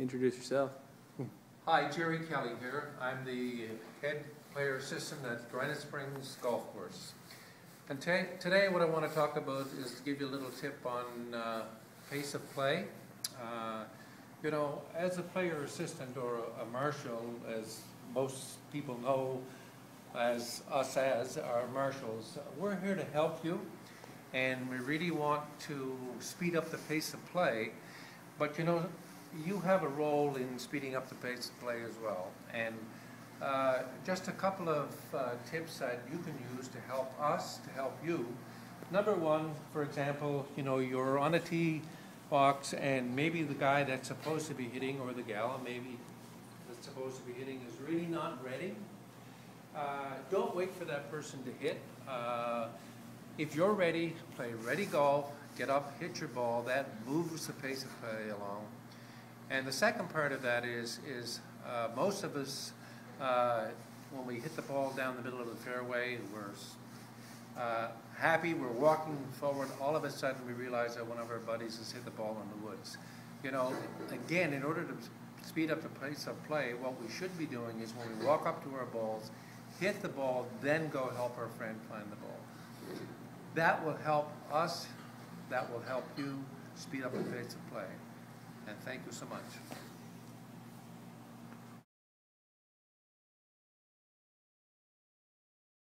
introduce yourself. Hi, Jerry Kelly here. I'm the head player assistant at Granite Springs Golf Course. And today, what I want to talk about is to give you a little tip on uh, pace of play. Uh, you know, as a player assistant or a, a marshal, as most people know, as us as our marshals, we're here to help you, and we really want to speed up the pace of play. But you know, you have a role in speeding up the pace of play as well. And uh, just a couple of uh, tips that you can use to help us, to help you. Number one, for example, you know, you're on a tee box and maybe the guy that's supposed to be hitting or the gal maybe that's supposed to be hitting is really not ready. Uh, don't wait for that person to hit. Uh, if you're ready, play ready golf, get up, hit your ball. That moves the pace of play along. And the second part of that is, is uh, most of us, uh, when we hit the ball down the middle of the fairway, we're uh, happy, we're walking forward, all of a sudden we realize that one of our buddies has hit the ball in the woods. You know, again, in order to speed up the pace of play, what we should be doing is when we walk up to our balls, hit the ball, then go help our friend find the ball. That will help us, that will help you speed up the pace of play. And thank you so much.